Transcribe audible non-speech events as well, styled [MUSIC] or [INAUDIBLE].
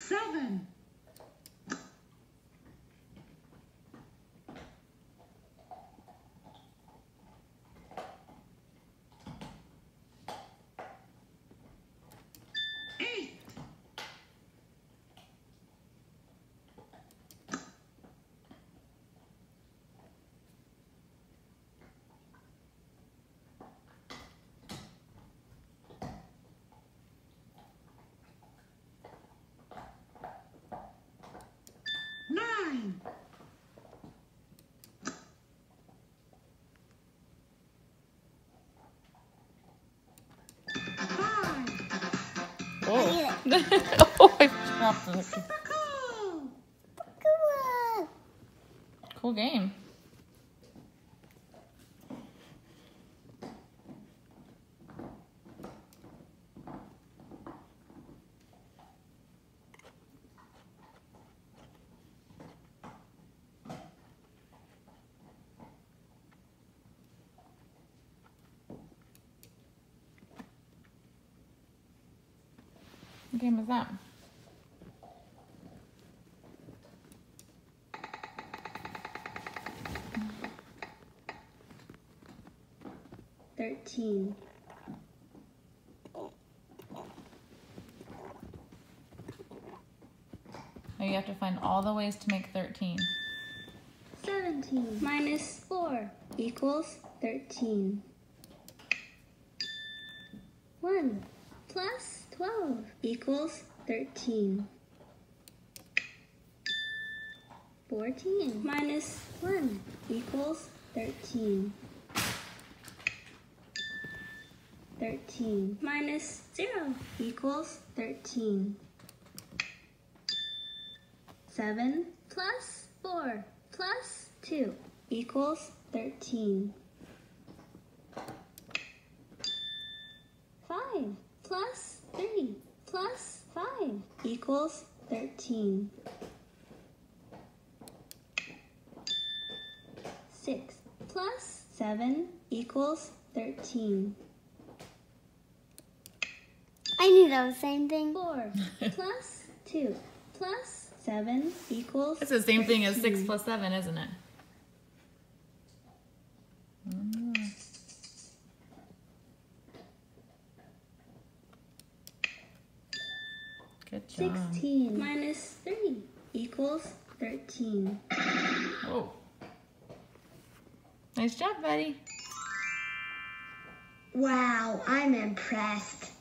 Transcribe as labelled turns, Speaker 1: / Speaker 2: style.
Speaker 1: Seven.
Speaker 2: Oh. [LAUGHS] oh, I dropped
Speaker 1: Cool.
Speaker 2: Cool game. What game is that?
Speaker 3: Thirteen.
Speaker 2: Oh, you have to find all the ways to make 13.
Speaker 3: Seventeen. Minus four equals thirteen. One plus twelve equals thirteen. Fourteen minus one equals thirteen. Thirteen minus zero equals thirteen. Seven plus four plus two equals thirteen. Five plus three plus five equals thirteen. Six plus seven equals thirteen.
Speaker 4: I knew that was the same thing.
Speaker 3: Four [LAUGHS] plus two plus seven equals
Speaker 2: It's the same thing as 6 plus 7, isn't it? Good job.
Speaker 3: Sixteen minus three equals thirteen.
Speaker 2: Oh. Nice job, buddy.
Speaker 4: Wow, I'm impressed.